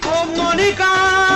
Comunica.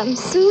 I'm jumpsuit.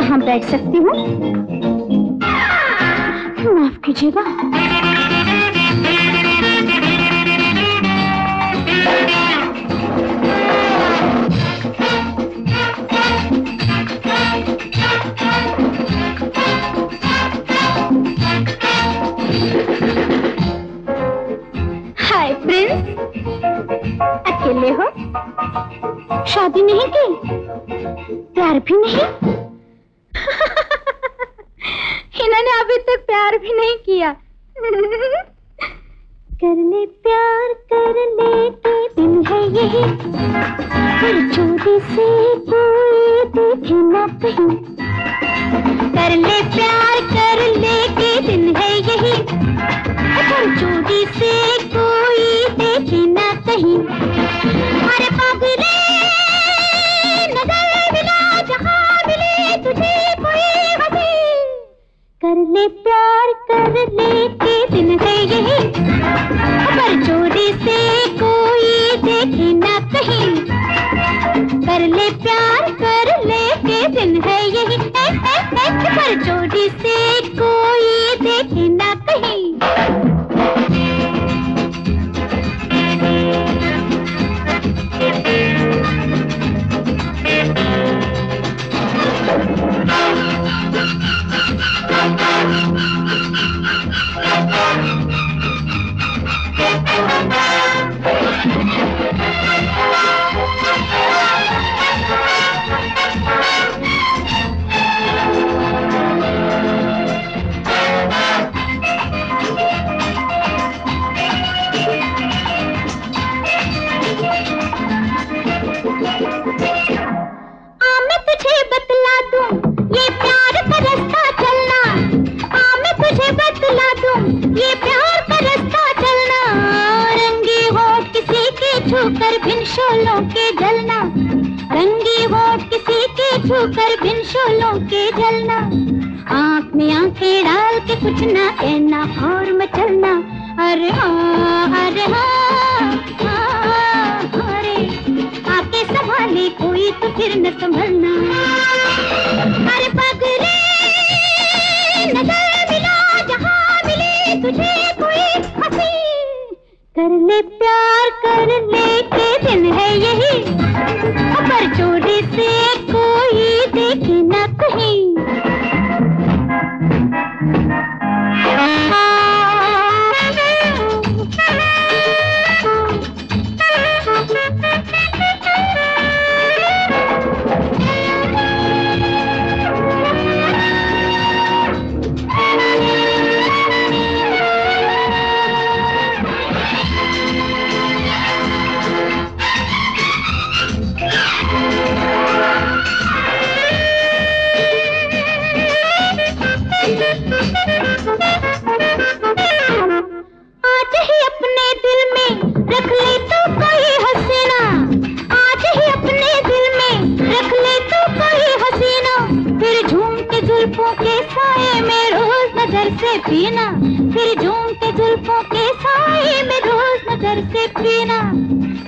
यहाँ बैठ सकती हूँ? माफ़ कीजिएगा। हाय प्रिंस, अकेले हो? शादी नहीं की? प्यार भी नहीं? कर ले प्यार, कर ले के दिन है यही। पर चोरी से कोई देखे न कहीं। से पीना, फिर झूमते जुल्फों के साए में रोज नज़र से पीना।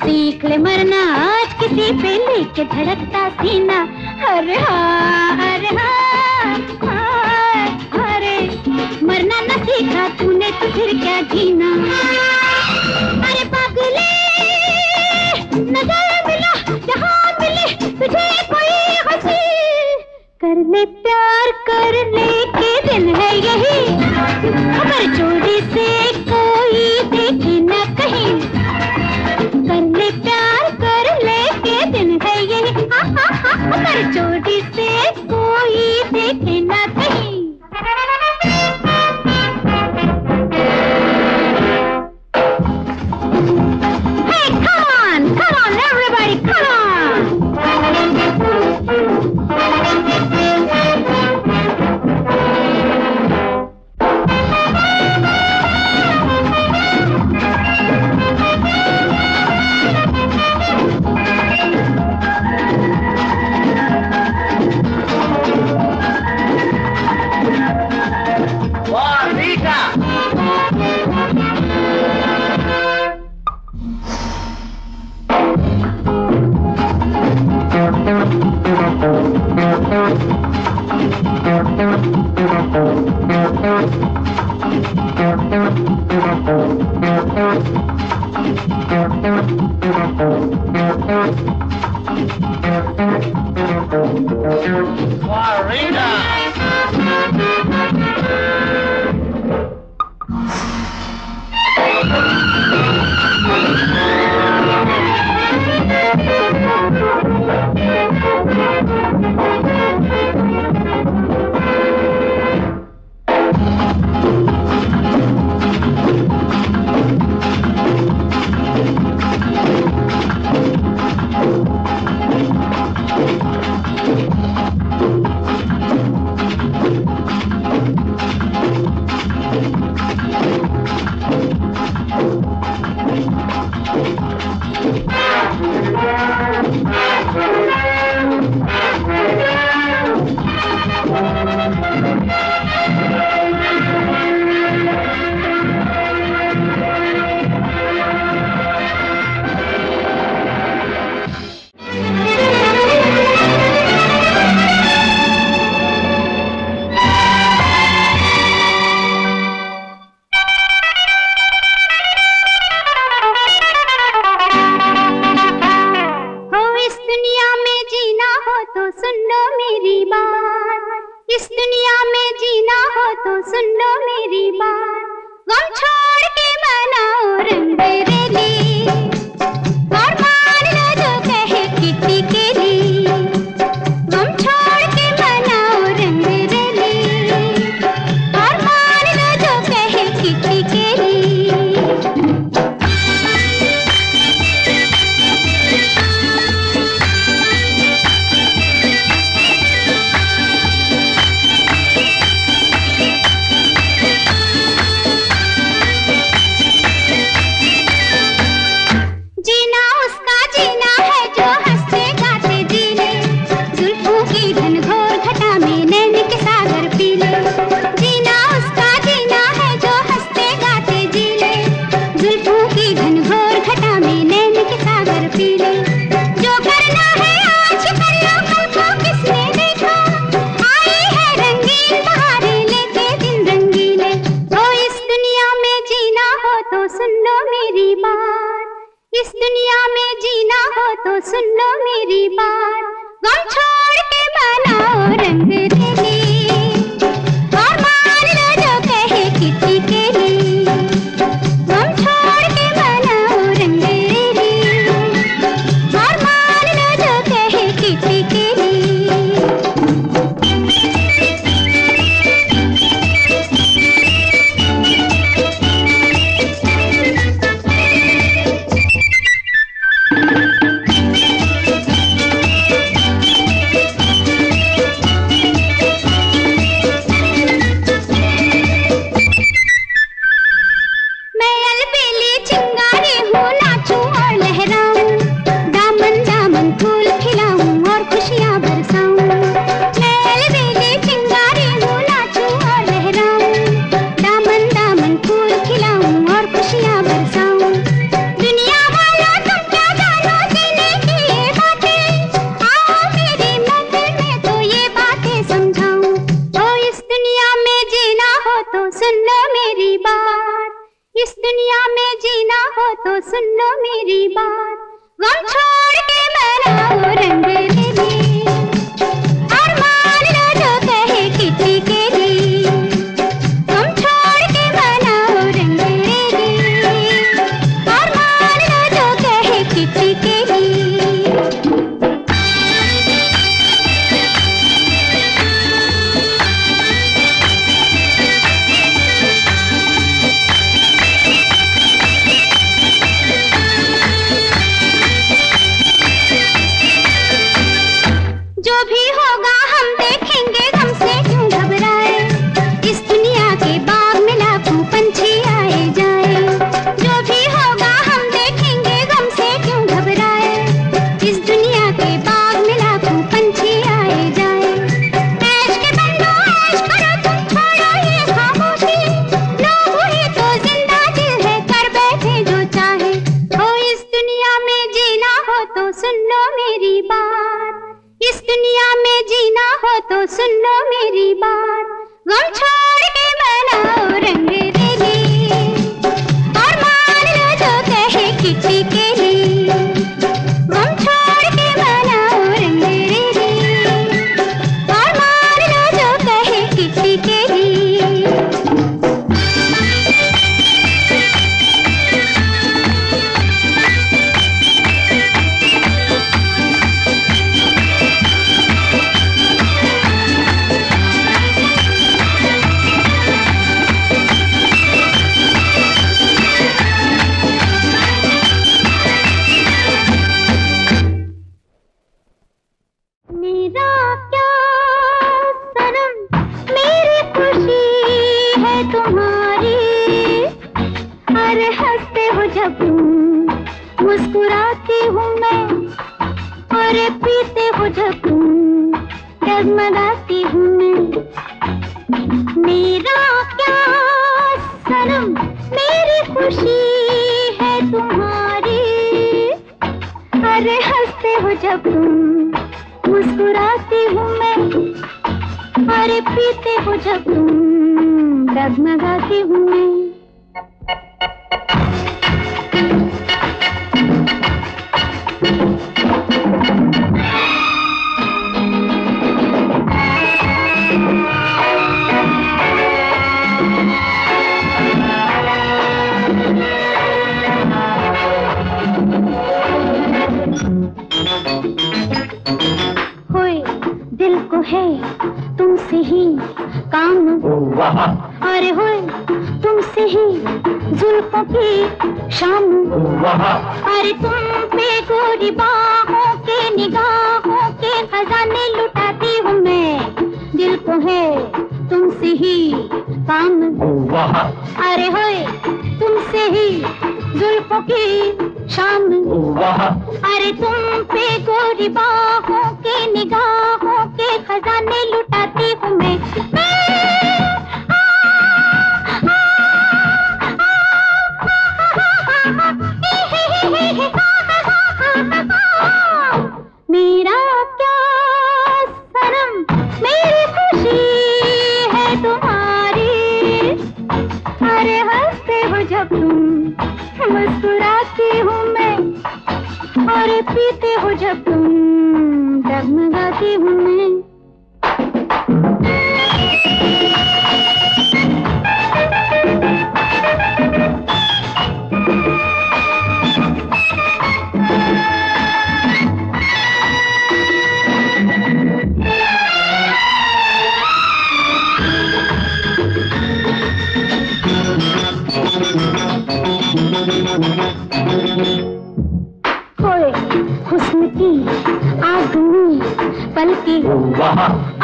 सीख ले मरना, आज किसी पे लेके धड़कता सीना। अरे हाँ अरे हाँ मरना न सीखा तूने तो फिर क्या जीना। में प्यार करने के दिन है यही। खबर चोरी से कोई देखे न कहीं। कर ले प्यार कर ले के दिन है यही। खबर चोरी से कोई देखे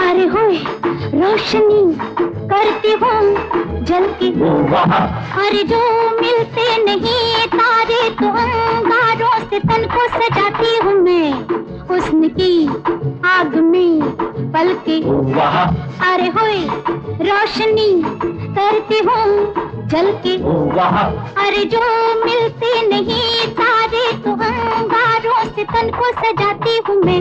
अरे होए रोशनी करती हूँ जल के। अरे जो मिलते नहीं तारे तो अंगारों से तन को सजाती हूँ मैं। हुस्न की आग में पलके अरे होए रोशनी करती हूँ जल के। अरे जो मिलते नहीं तारे तो अंगारों से तन को सजाती हूँ मैं।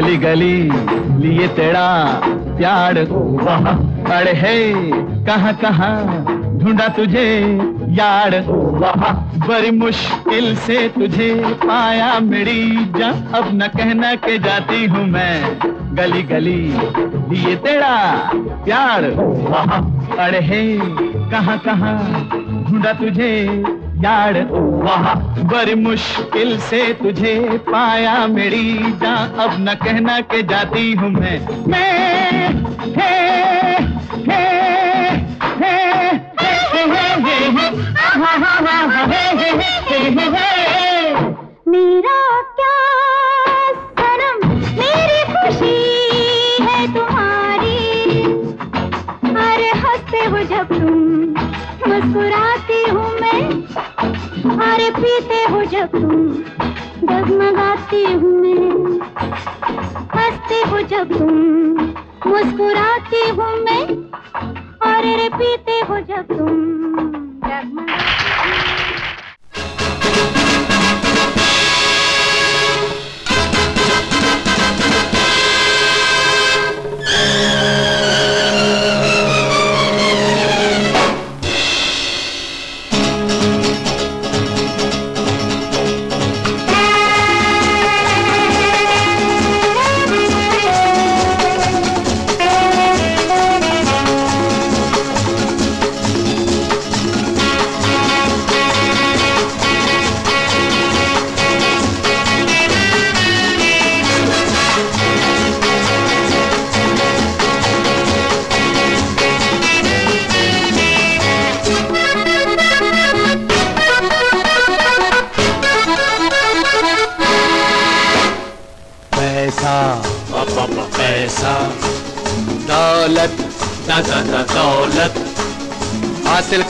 गली गली लिए तेरा प्यार अरे है, कहाँ कहाँ ढूंढा तुझे यार बड़ी मुश्किल से तुझे पाया मेरी जान। अब न कहना के जाती हूँ मैं गली गली लिए तेरा प्यार अरे है, कहाँ कहाँ ढूंढा तुझे यार वाह बड़ी मुश्किल से तुझे पाया मेरी जान अब न कहना के जाती हूँ मैं मैं हे हे हे हे हे हे हे हे हे मेरा हे हे हे खुशी है तुम्हारी अरे हँसते हो जब तुम मुस्कुरा मेरी पीते हो जब तुम डगमगाती हूँ मैं। हँसते हो जब तुम मुस्कुराती हूँ मैं। और पीते हो जब तुम डगमगाती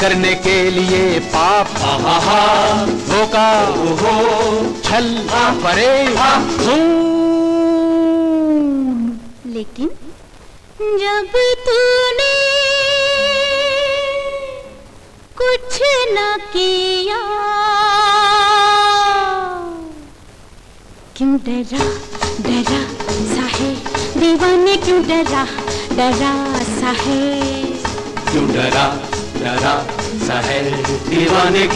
करने के लिए।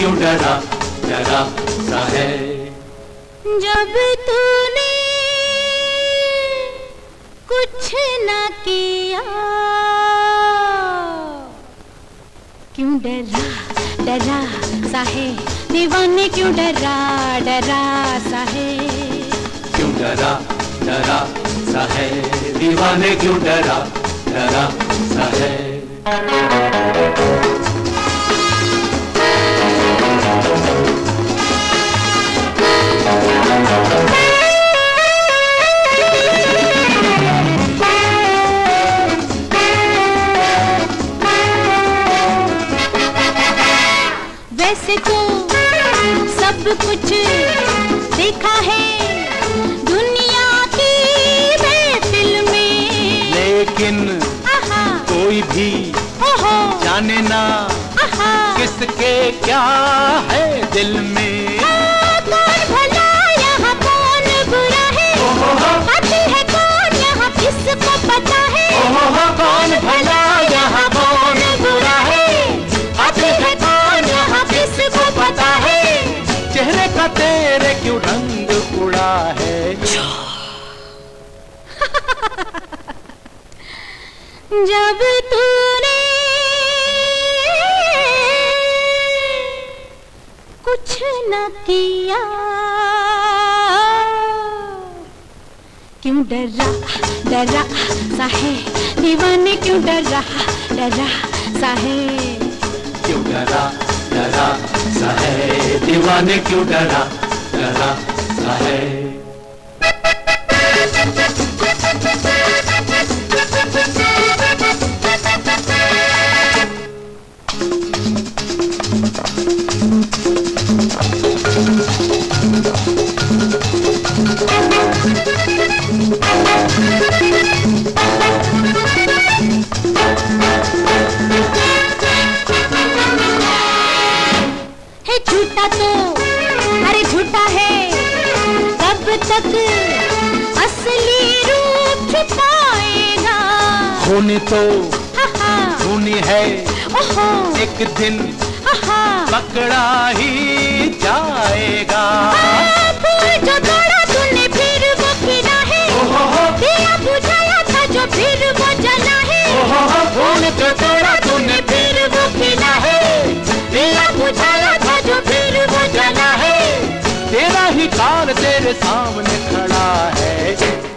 क्यों डरा डरा सा है? जब तूने कुछ न किया क्यों डरा डरा सा है? दीवाने क्यों डरा डरा सा है? क्यों डरा डरा सा है? दीवाने क्यों डरा डरा सा है? वैसे तो सब कुछ देखा है दुनिया की महफिल में। लेकिन कोई भी जाने ना किसके क्या है दिल में। कौन भला, यहाँ कौन बुरा है? है कौन यहाँ किसको पता है? चेहरे का तेरे क्यों रंग उड़ा है? जब तूने कुछ न किया क्यों डरा डरा सा है दीवाने क्यों डरा डरा सा है क्यों डरा डरा सा है दीवाने क्यों डरा डरा सा है झूठा तो अरे झूठा है। कब तक असली रूप छुपाएगा। खूनी तो हा हा। है एक दिन हा हा पकड़ा ही जाएगा। फूल जो तोड़ा तूने फिर वो खिला है। दिया बुझाया था जो फिर वो जला है। जो तोड़ा तूने फिर वो खिला है। दिया बुझाया है तेरा ही काल तेरे सामने खड़ा है।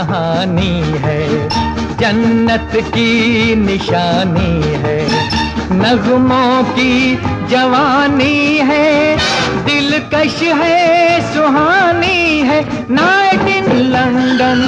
कहानी है, जन्नत की निशानी है, नगमों की जवानी है, दिलकश है, सुहानी है नाइट इन लंदन।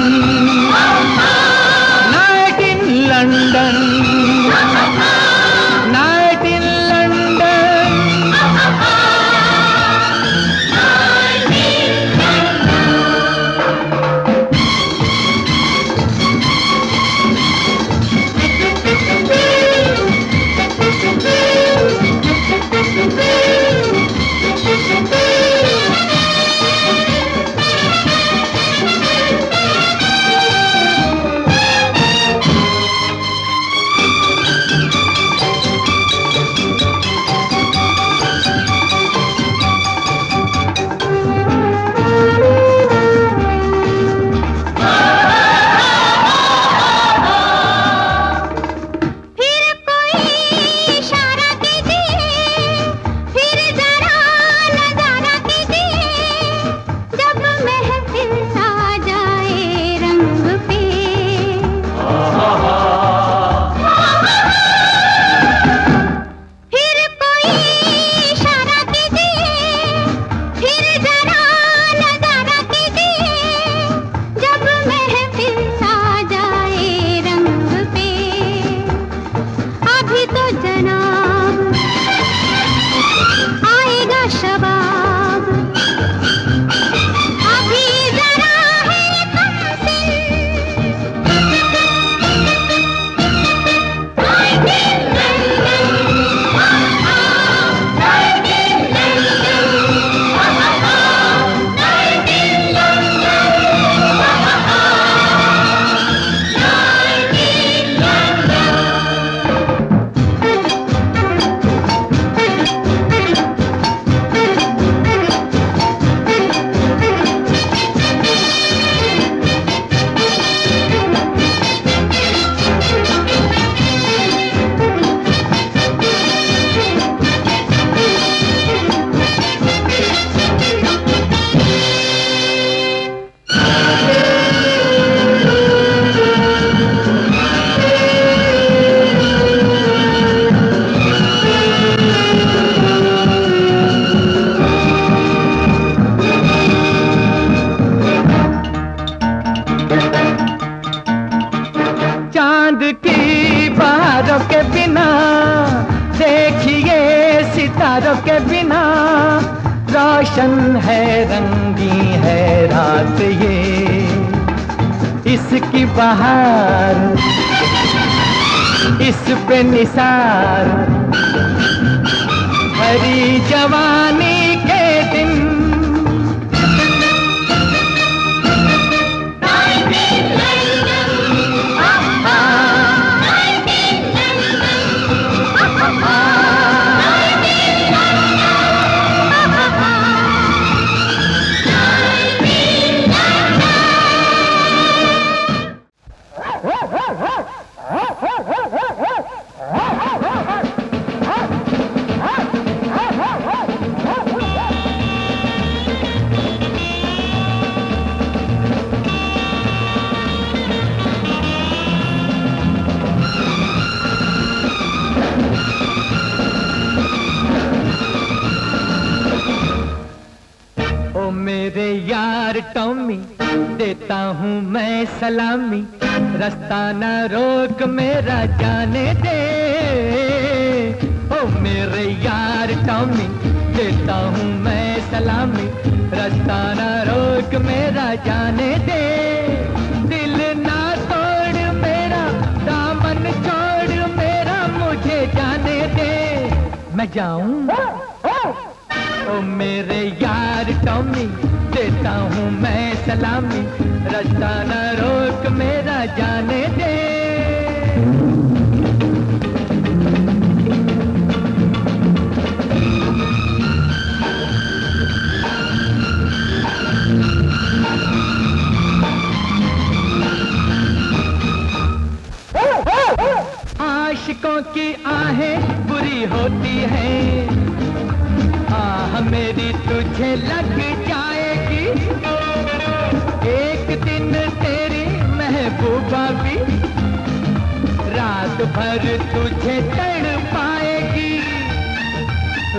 भर तुझे तड़ पाएगी।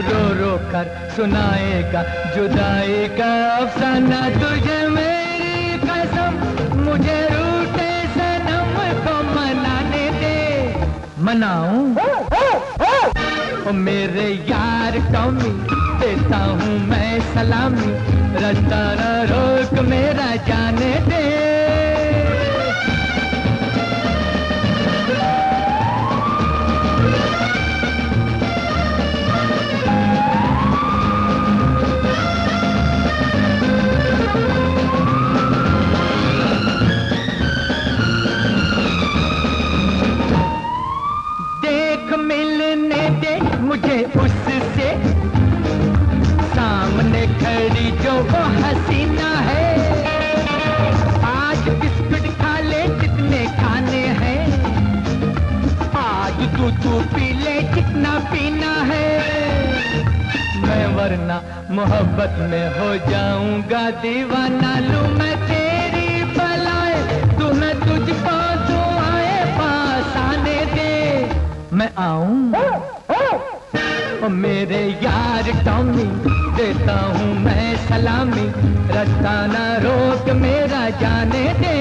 रो रो कर सुनाएगा जुदाई का अफसाना तुझे मेरी कसम। मुझे रूठे सनम को मनाने दे। मनाऊं? मेरे यार टॉमी, देता हूँ मैं सलामी। रास्ता रोक, मेरा जाने दे। पीना है। मैं वरना मोहब्बत में हो जाऊँगा। दीवाना लू मैं तेरी बलाए। तू न तुझको आए पास आने दे। मैं आऊँ मेरे यार टॉमी देता हूँ मैं सलामी। रास्ता ना रोक मेरा जाने दे।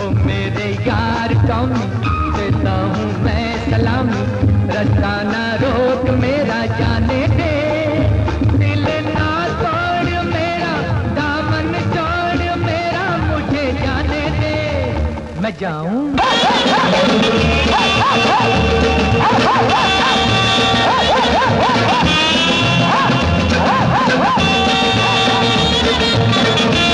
ओ मेरे यार टॉमी। मैं रास्ता न रोक मेरा जाने दे। दिल ना तोड़ मेरा, दामन छोड़ मेरा, मुझे जाने दे। मैं जाऊँ। जमीला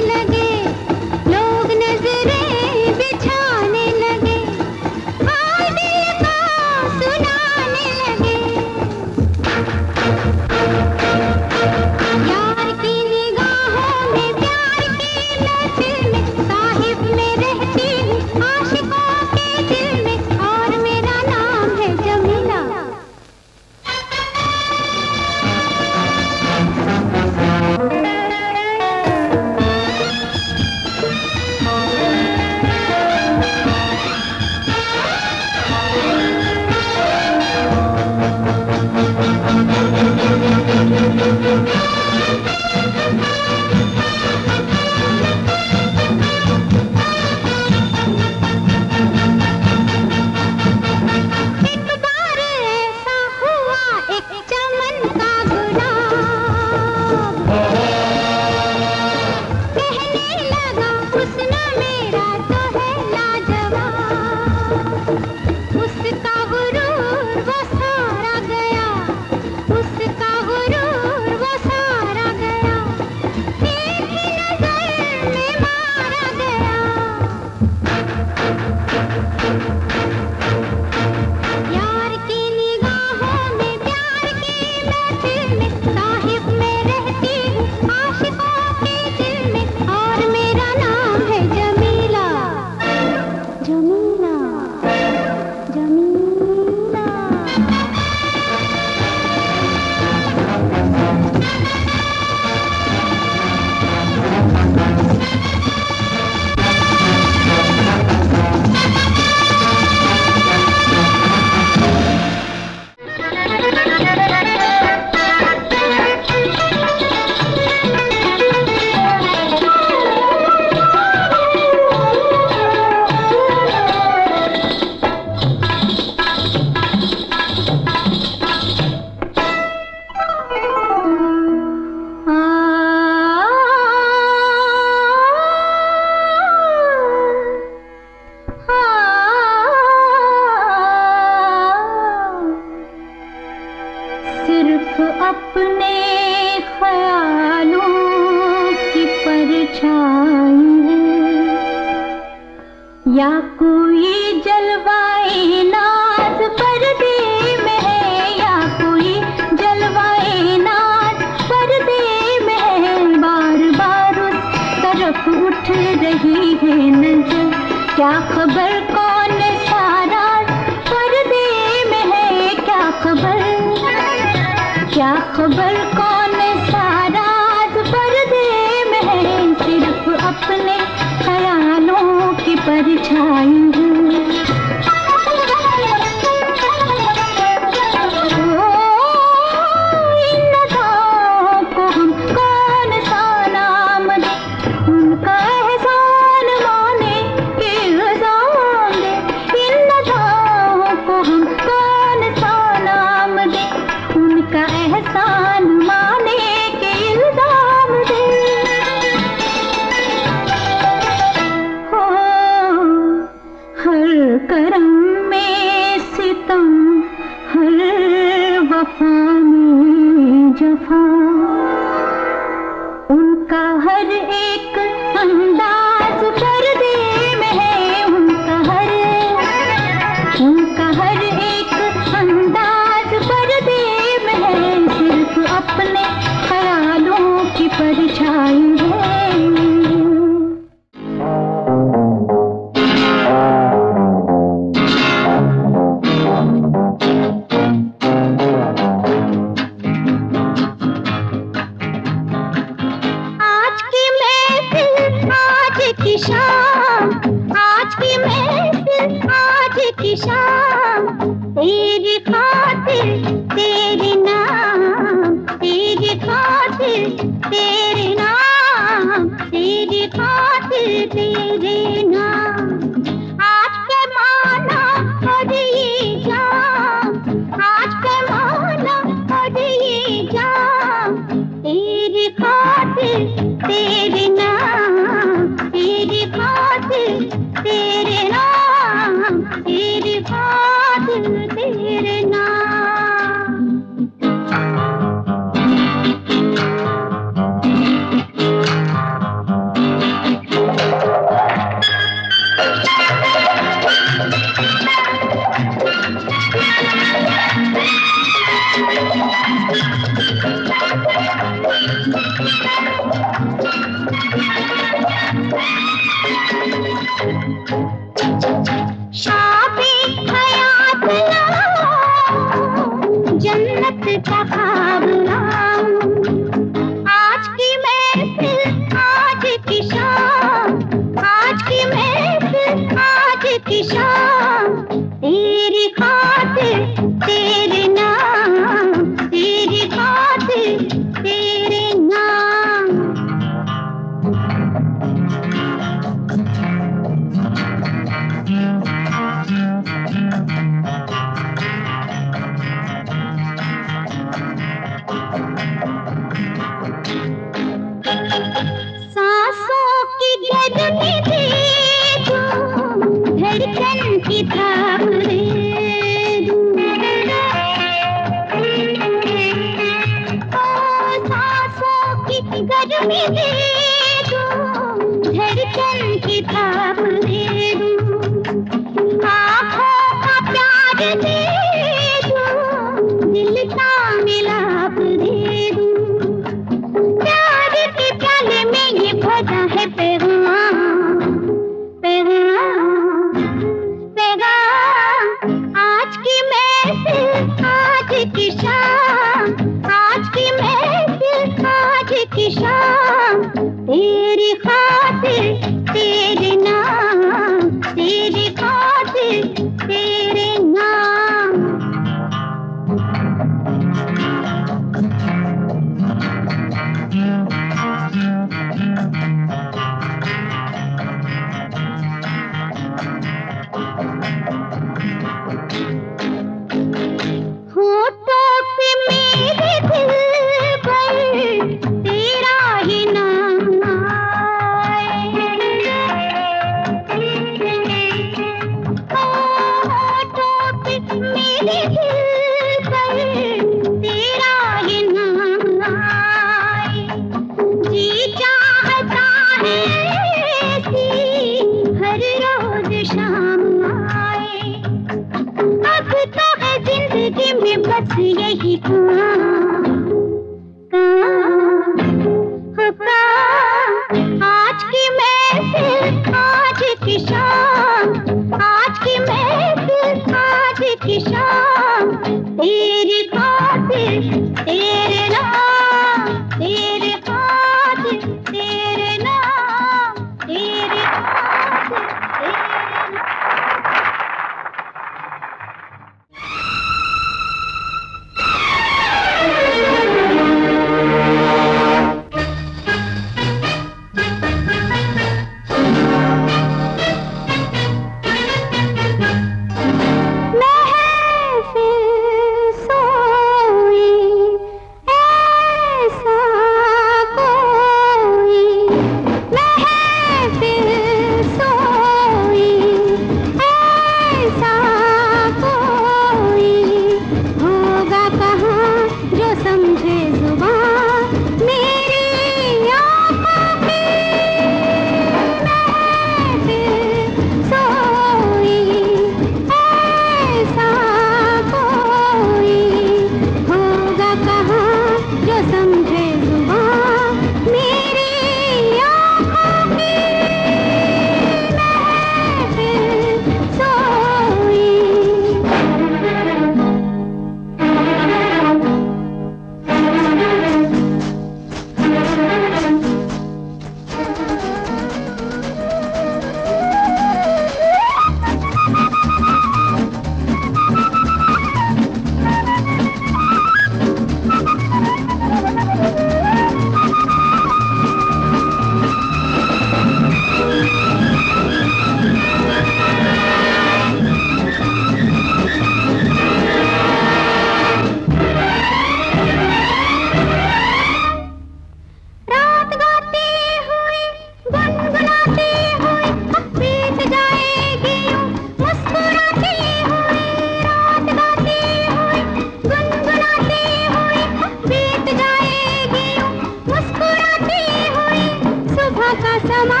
का समा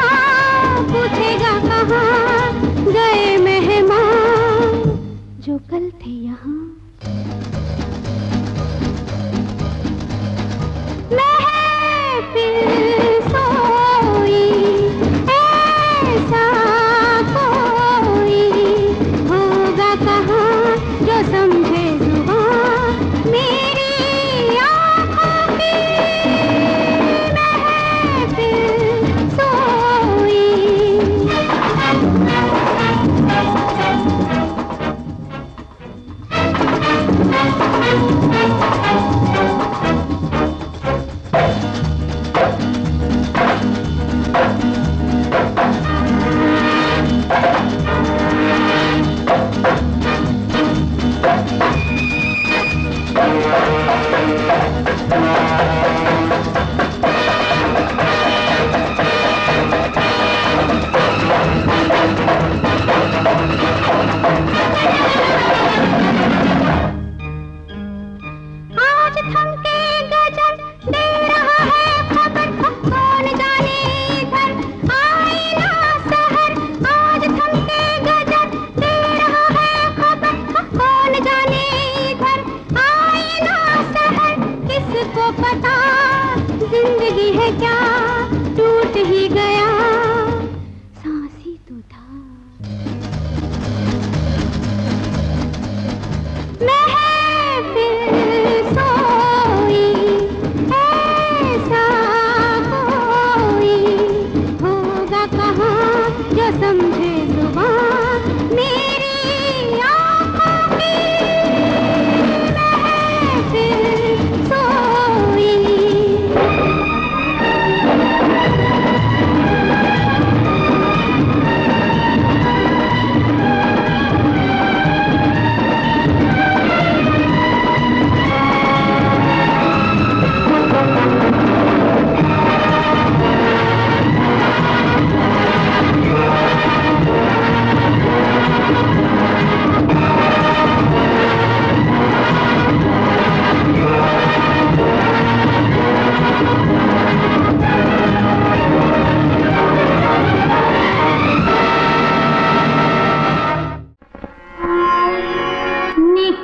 पूछेगा कहाँ गए मेहमान? जो कल थे यहाँ।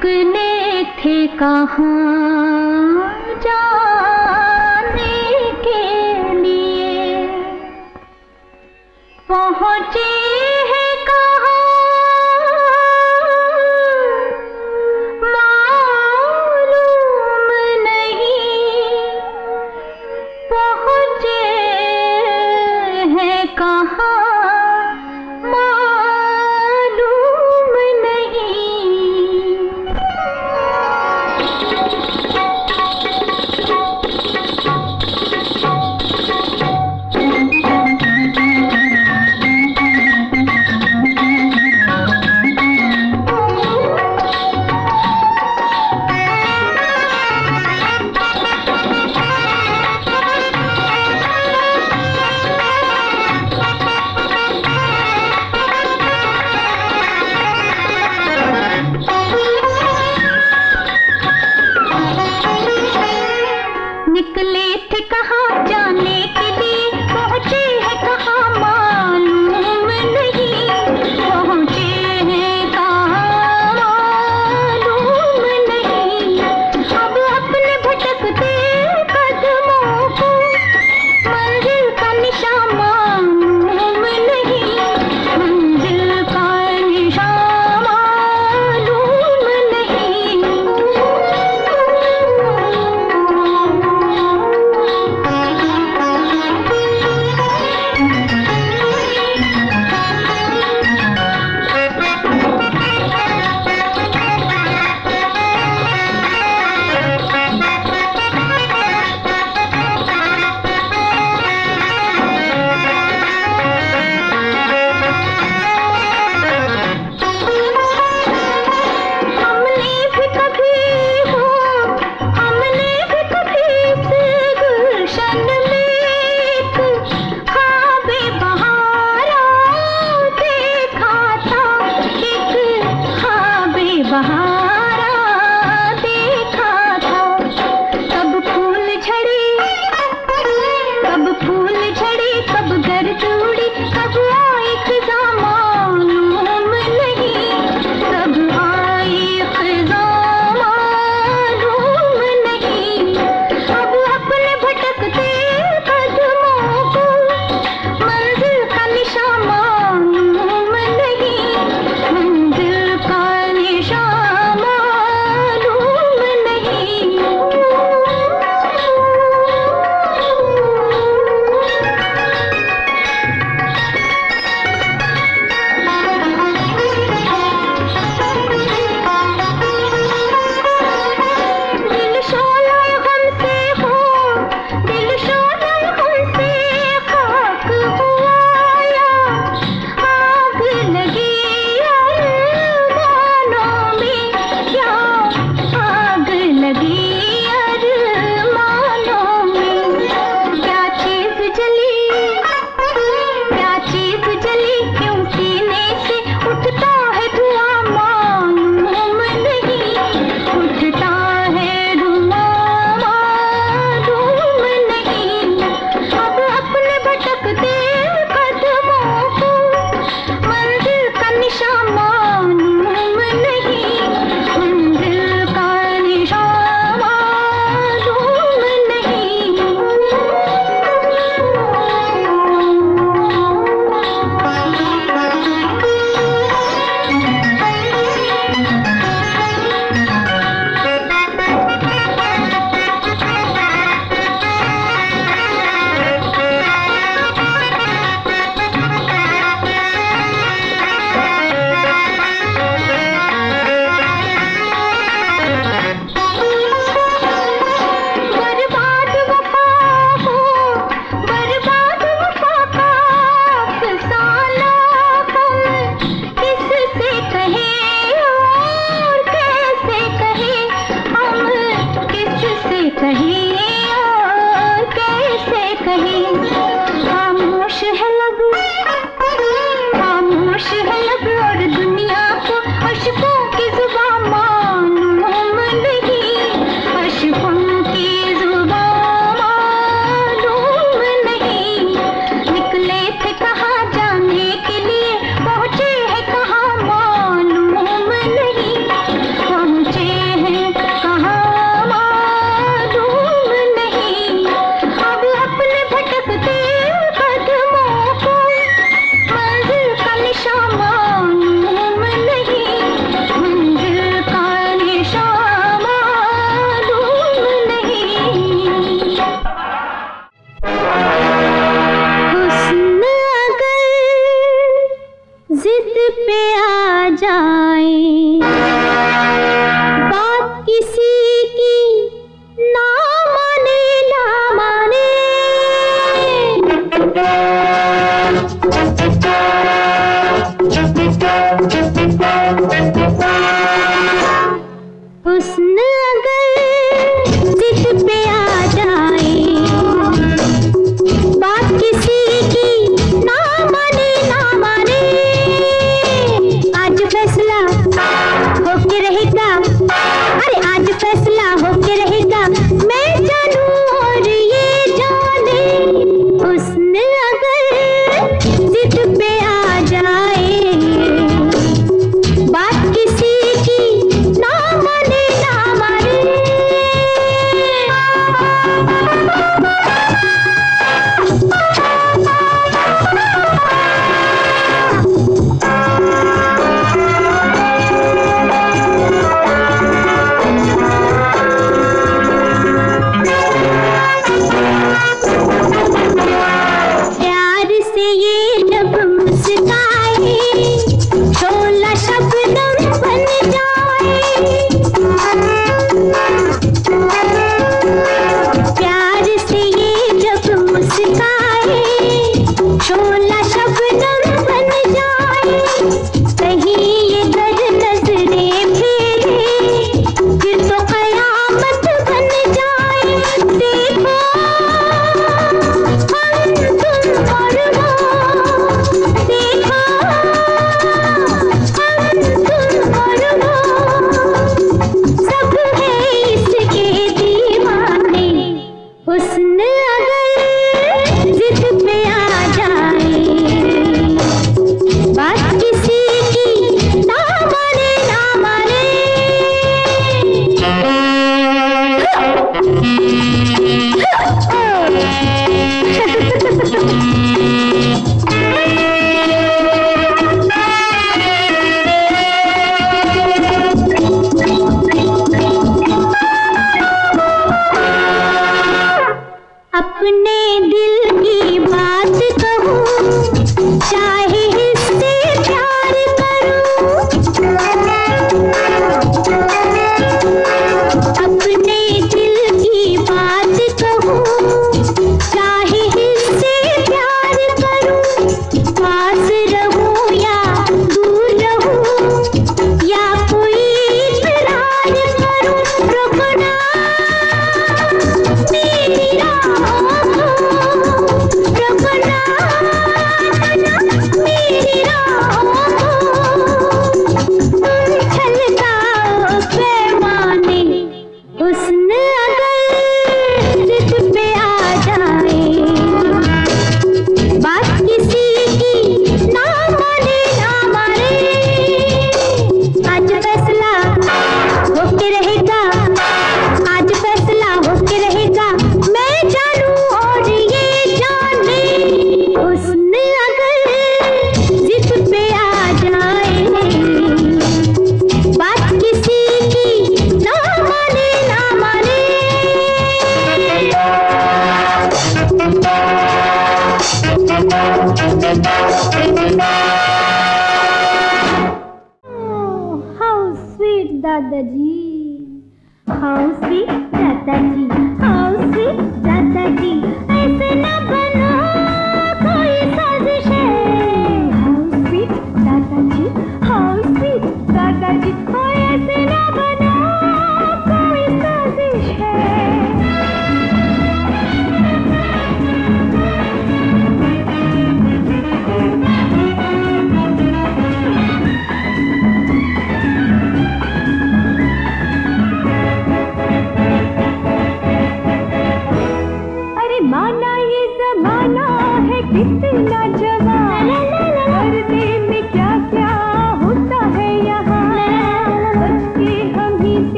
रुकने थे कहाँ जाने के लिए? पहुँचे